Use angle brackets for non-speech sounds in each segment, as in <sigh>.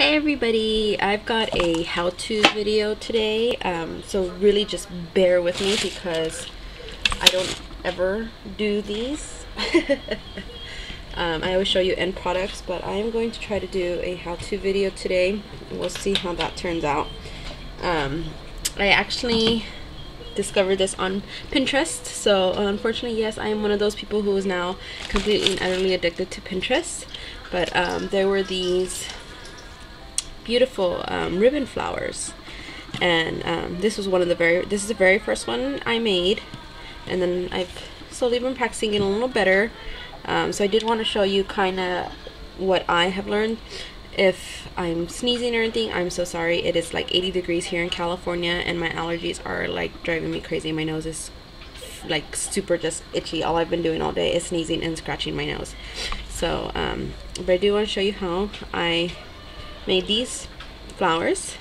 Hey everybody, I've got a how-to video today, um, so really just bear with me because I don't ever do these. <laughs> um, I always show you end products, but I am going to try to do a how-to video today. We'll see how that turns out. Um, I actually discovered this on Pinterest, so unfortunately, yes, I am one of those people who is now completely and utterly addicted to Pinterest. But um, there were these beautiful um, ribbon flowers. And um, this was one of the very this is the very first one I made. And then I've slowly been practicing it a little better. Um, so I did want to show you kind of what I have learned. If I'm sneezing or anything I'm so sorry. It is like 80 degrees here in California and my allergies are like driving me crazy. My nose is like super just itchy. All I've been doing all day is sneezing and scratching my nose. So um, but I do want to show you how I made these flowers.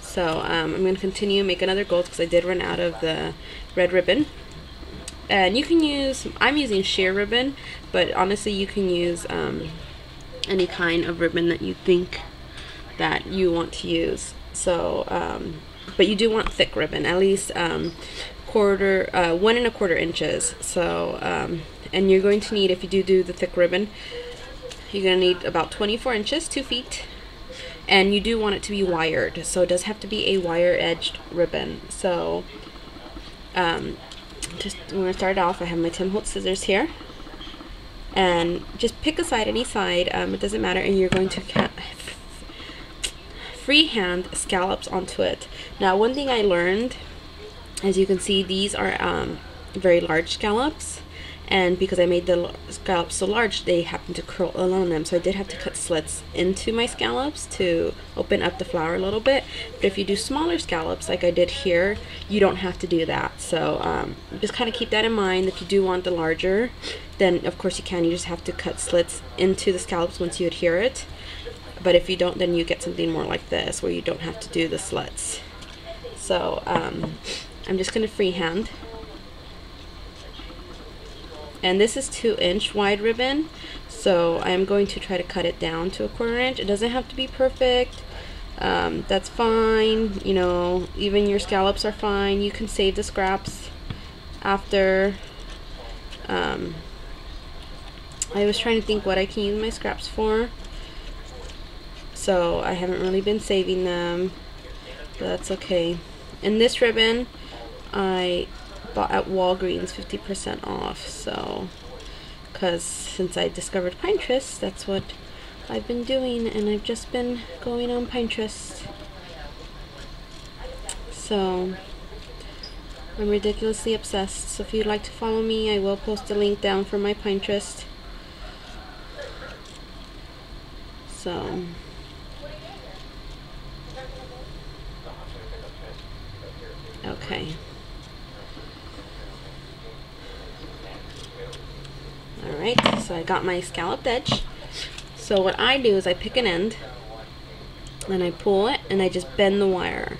So um, I'm going to continue make another gold because I did run out of the red ribbon. And you can use, I'm using sheer ribbon, but honestly you can use um, any kind of ribbon that you think that you want to use. So, um, but you do want thick ribbon, at least um, quarter, uh, one and a quarter inches. So, um, and you're going to need, if you do do the thick ribbon, you're going to need about 24 inches, 2 feet, and you do want it to be wired so it does have to be a wire edged ribbon. So um, just when I start off I have my Tim Holtz scissors here. And just pick a side any side um, it doesn't matter and you're going to freehand scallops onto it. Now one thing I learned as you can see these are um, very large scallops and because I made the scallops so large they happen to curl along them. So I did have to cut slits into my scallops to open up the flower a little bit. But if you do smaller scallops like I did here you don't have to do that. So um, just kind of keep that in mind. If you do want the larger then of course you can. You just have to cut slits into the scallops once you adhere it. But if you don't then you get something more like this where you don't have to do the slits. So um, I'm just going to freehand and this is two inch wide ribbon. So I'm going to try to cut it down to a quarter inch. It doesn't have to be perfect. Um, that's fine. You know even your scallops are fine. You can save the scraps after. Um, I was trying to think what I can use my scraps for. So I haven't really been saving them but that's okay. And this ribbon I bought at Walgreens 50% off so because since I discovered Pinterest that's what I've been doing and I've just been going on Pinterest. So I'm ridiculously obsessed so if you'd like to follow me I will post a link down for my Pinterest. So. Okay Alright, so I got my scalloped edge. So what I do is I pick an end and I pull it and I just bend the wire.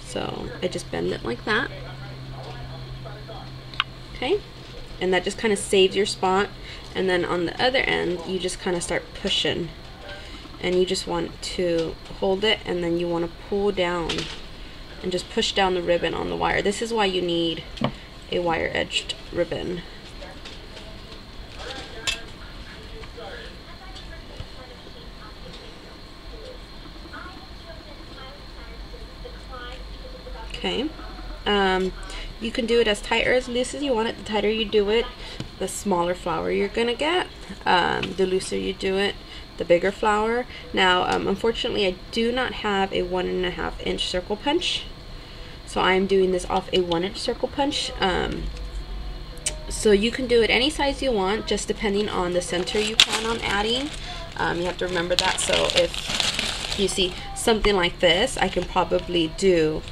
So I just bend it like that. Okay, and that just kind of saves your spot. And then on the other end, you just kind of start pushing. And you just want to hold it and then you want to pull down and just push down the ribbon on the wire. This is why you need a wire edged ribbon. Okay. Um, you can do it as tight or as loose as you want it. The tighter you do it, the smaller flower you're to get. Um, the looser you do it, the bigger flower. Now, um, unfortunately, I do not have a one and a half inch circle punch. So I'm doing this off a one inch circle punch. Um, so you can do it any size you want, just depending on the center you plan on adding. Um, you have to remember that. So if you see something like this, I can probably do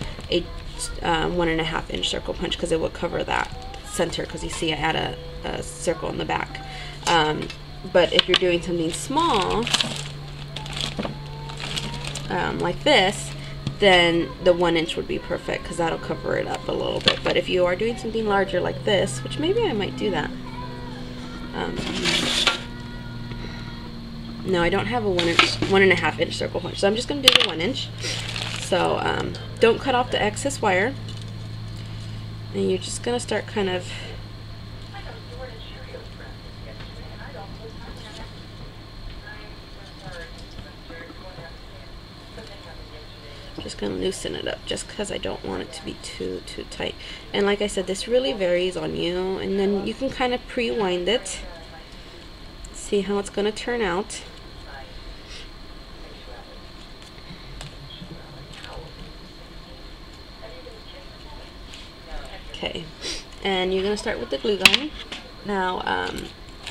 um, one and a half inch circle punch because it will cover that center because you see I add a, a circle in the back. Um, but if you're doing something small, um, like this, then the one inch would be perfect because that'll cover it up a little bit. But if you are doing something larger like this, which maybe I might do that. Um, no, I don't have a one inch, one and a half inch circle punch, so I'm just gonna do the one inch. So um, don't cut off the excess wire, and you're just gonna start kind of just gonna loosen it up just because I don't want it to be too too tight. And like I said this really varies on you. And then you can kind of pre-wind it. See how it's gonna turn out okay and you're gonna start with the glue gun now um,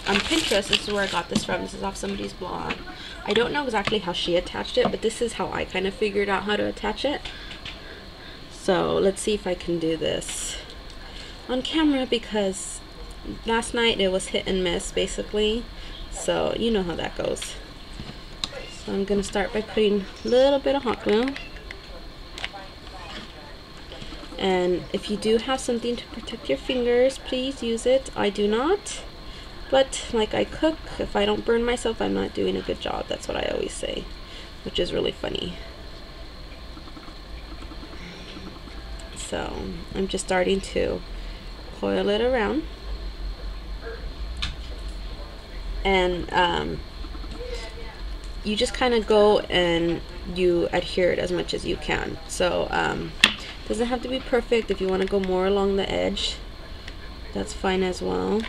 on Pinterest this is where I got this from this is off somebody's blog I don't know exactly how she attached it, but this is how I kind of figured out how to attach it. So let's see if I can do this on camera because last night it was hit and miss basically. So you know how that goes. So I'm to start by putting a little bit of hot glue. And if you do have something to protect your fingers, please use it. I do not. But like I cook, if I don't burn myself, I'm not doing a good job. That's what I always say, which is really funny. So I'm just starting to coil it around. And um, you just kind of go and you adhere it as much as you can. So um, doesn't have to be perfect. If you want to go more along the edge, that's fine as well.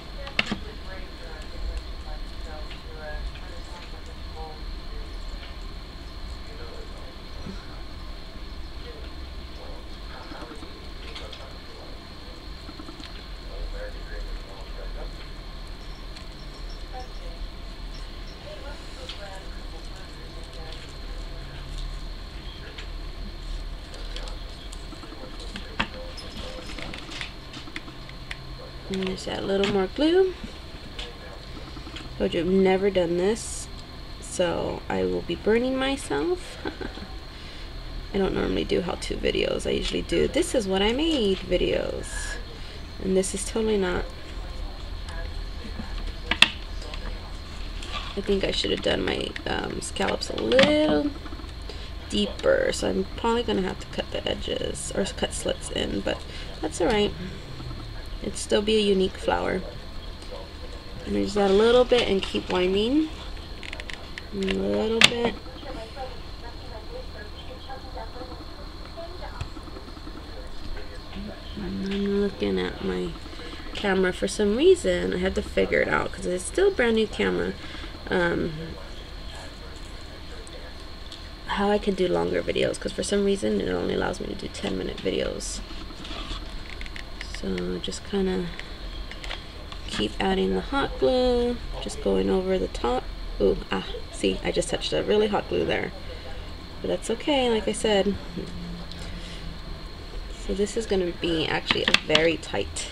And just add a little more glue. You I've never done this, so I will be burning myself. <laughs> I don't normally do how-to videos. I usually do this is what I made videos. And this is totally not. I think I should have done my um, scallops a little deeper. So I'm probably going to have to cut the edges or cut slits in, but that's alright. It'd still be a unique flower. And I just add a little bit and keep winding. A little bit. I'm looking at my camera for some reason. I had to figure it out because it's still a brand new camera. Um, how I can do longer videos because for some reason it only allows me to do 10 minute videos. So just kind of keep adding the hot glue, just going over the top. Ooh, ah, see, I just touched a really hot glue there. But that's okay, like I said. So this is going to be actually a very tight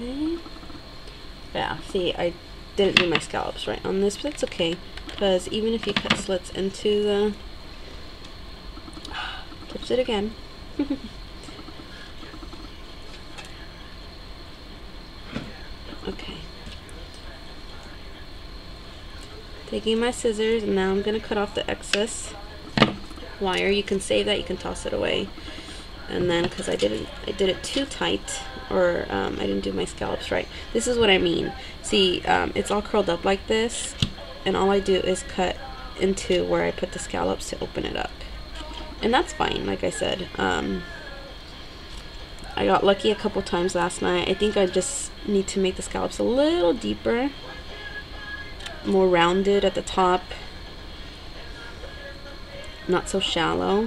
Okay. Yeah, see, I didn't do my scallops right on this, but that's okay. Because even if you cut slits into the... Touched it again. <laughs> okay. Taking my scissors, and now I'm going to cut off the excess wire. You can save that, you can toss it away. And then, because I didn't, I did it too tight, or um, I didn't do my scallops right. This is what I mean. See, um, it's all curled up like this, and all I do is cut into where I put the scallops to open it up. And that's fine, like I said. Um, I got lucky a couple times last night. I think I just need to make the scallops a little deeper, more rounded at the top, not so shallow.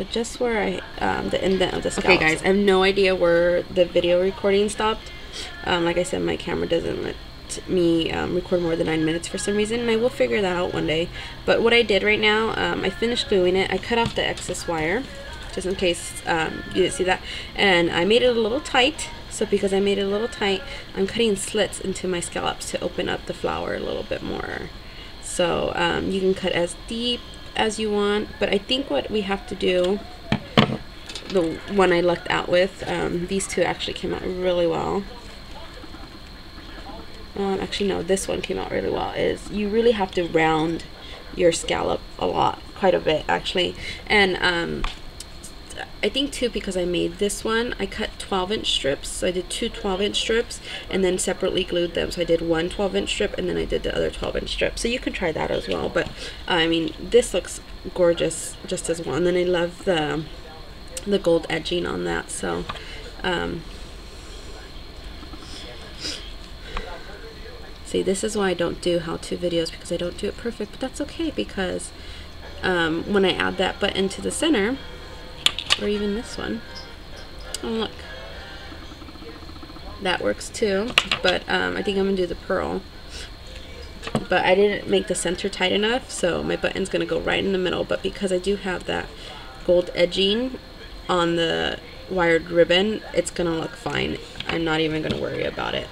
So just where I, um, the indent of the scalp. Okay guys, I have no idea where the video recording stopped. Um, like I said, my camera doesn't let me um, record more than nine minutes for some reason, and I will figure that out one day. But what I did right now, um, I finished gluing it. I cut off the excess wire, just in case um, you didn't see that. And I made it a little tight, So because I made it a little tight, I'm cutting slits into my scallops to open up the flower a little bit more. So um, you can cut as deep as you want, but I think what we have to do, the one I lucked out with, um, these two actually came out really well. Um, actually, no, this one came out really well, is you really have to round your scallop a lot, quite a bit actually. And um, I think too because I made this one. I cut 12 inch strips. So I did two 12 inch strips and then separately glued them. So I did one 12 inch strip and then I did the other 12 inch strip. So you can try that as well. But uh, I mean this looks gorgeous just as well and then I love the the gold edging on that. So um, see this is why I don't do how-to videos because I don't do it perfect but that's okay because um, when I add that button to the center or even this one. Oh look, that works too, but um, I think I'm gonna do the pearl. But I didn't make the center tight enough, so my button's gonna go right in the middle, but because I do have that gold edging on the wired ribbon, it's gonna look fine. I'm not even gonna worry about it.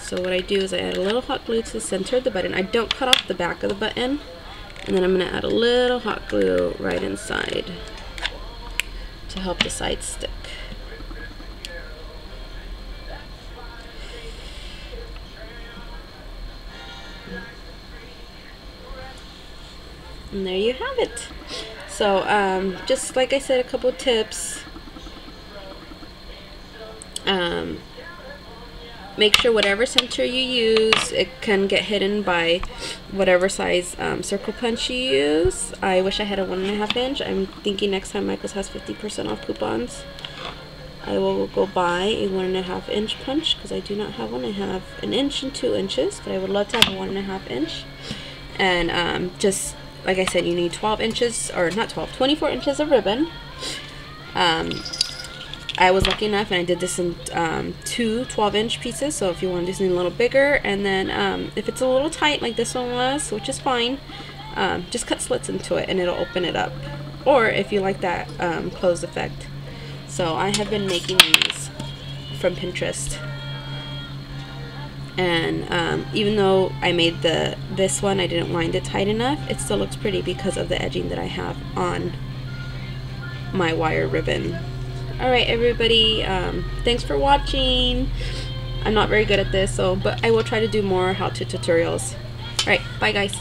So what I do is I add a little hot glue to the center of the button. I don't cut off the back of the button and then I'm going to add a little hot glue right inside to help the sides stick. And there you have it. So um, just like I said, a couple tips. Um, make sure whatever center you use, it can get hidden by whatever size um, circle punch you use. I wish I had a one and a half inch. I'm thinking next time Michaels has 50% off coupons, I will go buy a one and a half inch punch because I do not have one. I have an inch and two inches, but I would love to have a one and a half inch. And um, just like I said, you need 12 inches, or not 12, 24 inches of ribbon. Um, I was lucky enough and I did this in um, two 12 inch pieces so if you want to do something a little bigger and then um, if it's a little tight like this one was which is fine um, just cut slits into it and it'll open it up. Or if you like that um, closed effect. So I have been making these from Pinterest. And um, even though I made the this one I didn't wind it tight enough it still looks pretty because of the edging that I have on my wire ribbon Alright everybody, um, thanks for watching. I'm not very good at this, so but I will try to do more how-to tutorials. Alright, bye guys.